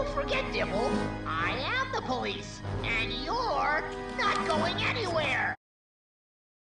you forget, Dibble, I am the police, and you're